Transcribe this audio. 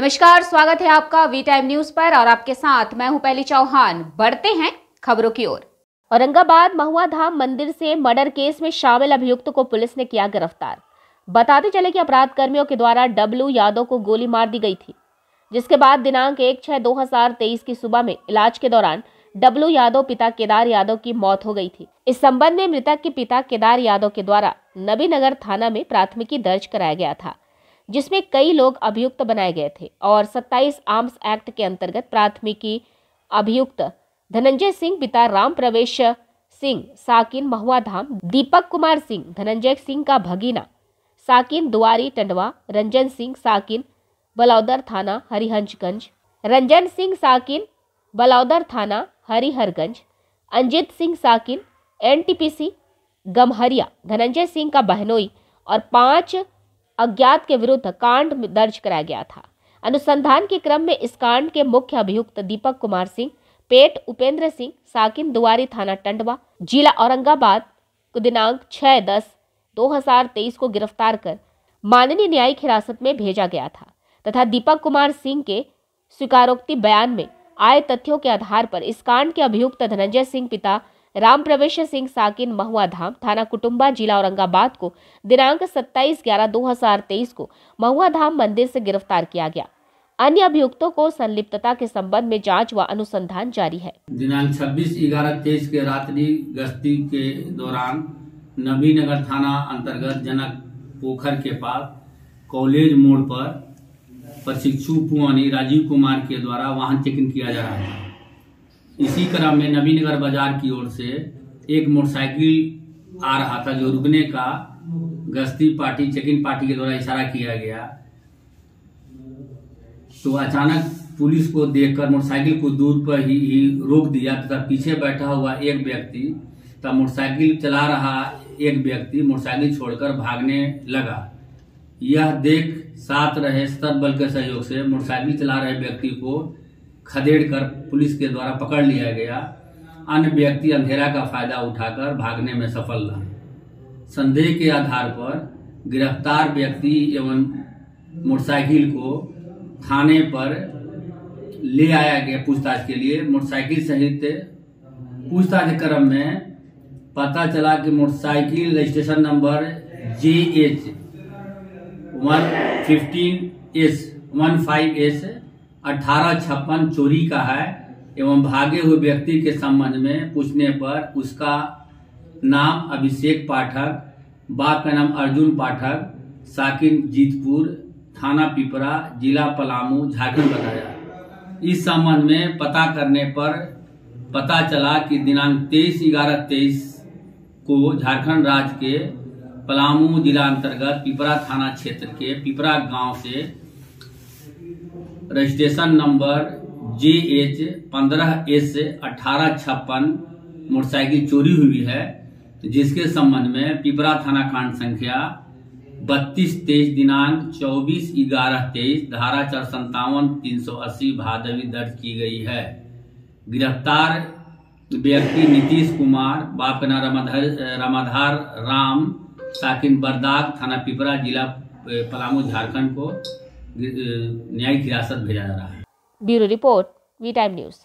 नमस्कार, स्वागत है आपका वी टाइम न्यूज़ पर और आपके साथ मैं हूँ पहली चौहान। बढ़ते हैं खबरों की ओर। औरंगाबाद महुआ धाम मंदिर से मर्डर केस में शामिल अभियुक्त को पुलिस ने किया गिरफ़्तार। बताते चले कि अपराध कर्मियों के द्वारा डब्लू यादव को गोली मार दी गई थी, जिसके बाद दिनांक एक छह दो हज़ार तेईस की सुबह में इलाज के दौरान डब्लू यादव पिता केदार यादव की मौत हो गई थी। इस संबंध में मृतक के पिता केदार यादव के द्वारा नबीनगर थाना में प्राथमिकी दर्ज कराया गया था। जिसमें कई लोग अभियुक्त बनाए गए थे और 27 आर्म्स एक्ट के अंतर्गत प्राथमिकी अभियुक्त धनंजय सिंह, पिता राम प्रवेश सिंह, साकिन महुआ धाम, दीपक कुमार सिंह, धनंजय सिंह का भगीना, साकिन दुआरी टंडवा, रंजन सिंह, साकिन बलौदर थाना हरिहंजगंज रंजन सिंह, साकिन बलौदर थाना, हरिहरगंज, अंजित सिंह, साकिन एनटीपीसी, गमहरिया, धनंजय सिंह का बहनोई और पाँच अज्ञात के विरुद्ध कांड दर्ज कराया गया था। अनुसंधान के क्रम में इस कांड के मुख्य अभियुक्त दीपक कुमार सिंह, पेट उपेंद्र सिंह साकिन दुआरी थाना टंडवा, जिला औरंगाबाद, दिनांक 6 दस 2023 को गिरफ़्तार कर माननीय न्यायिक हिरासत में भेजा गया था तथा दीपक कुमार सिंह के स्वीकारोक्ति बयान में आए तथ्यों के आधार पर इस कांड के अभियुक्त धनंजय सिंह पिता राम प्रवेश सिंह साकिन महुआ धाम थाना कुटुम्बा जिला औरंगाबाद को दिनांक 27 ग्यारह 2023 को महुआ धाम मंदिर से गिरफ़्तार किया गया। अन्य अभियुक्तों को संलिप्तता के संबंध में जाँच व अनुसंधान जारी है। दिनांक 26 ग्यारह तेईस के रात्रि गश्ती के दौरान नबीनगर थाना अंतर्गत जनक पोखर के पास कॉलेज मोड़ पर प्रशिक्षु राजीव कुमार के द्वारा वाहन चेकिंग किया जा रहा है। इसी क्रम में नवीनगर बाज़ार की ओर से एक मोटरसाइकिल आ रहा था जो रुकने का गश्ती पार्टी चेकिंग पार्टी के द्वारा इशारा किया गया। तो अचानक पुलिस को देखकर मोटरसाइकिल को दूर पर ही, ही रोक दिया तथा पीछे बैठा हुआ एक व्यक्ति तथा मोटरसाइकिल चला रहा एक व्यक्ति मोटरसाइकिल छोड़कर भागने लगा। यह देख साथ रहे सतत बल के सहयोग से मोटरसाइकिल चला रहे व्यक्ति को खदेड़ कर पुलिस के द्वारा पकड़ लिया गया। अन्य व्यक्ति अंधेरा का फ़ायदा उठाकर भागने में सफल रहे। संदेह के आधार पर गिरफ़्तार व्यक्ति एवं मोटरसाइकिल को थाने पर ले आया गया पूछताछ के लिए। मोटरसाइकिल सहित पूछताछ क्रम में पता चला कि motorcycle registration number J H one fifteen S one five S अठारह छप्पन चोरी का है एवं भागे हुए व्यक्ति के संबंध में पूछने पर उसका नाम अभिषेक पाठक, बाप का नाम अर्जुन पाठक, साकिन जीतपुर, थाना पिपरा, जिला पलामू, झारखंड बताया इस संबंध में पता करने पर पता चला कि दिनांक तेईस ग्यारह तेईस को झारखंड राज्य के पलामू जिला अंतर्गत पिपरा थाना क्षेत्र के पिपरा गाँव से रजिस्ट्रेशन नंबर जे एच पंद्रह एस अठारह छप्पन, मोटरसाइकिल चोरी हुई है, जिसके संबंध में पिपरा थाना कांड संख्या बत्तीस तेईस दिनांक चौबीस ग्यारह तेईस धारा चार संतावन तीन सौ अस्सी भादवी दर्ज की गई है। गिरफ़्तार व्यक्ति नीतीश कुमार, बाप रमाधार, रामाधार राम, साकिन बरदाग, थाना पिपरा, जिला पलामू, झारखंड को न्यायिक हिरासत भेजा जा रहा है। Bureau report V time news.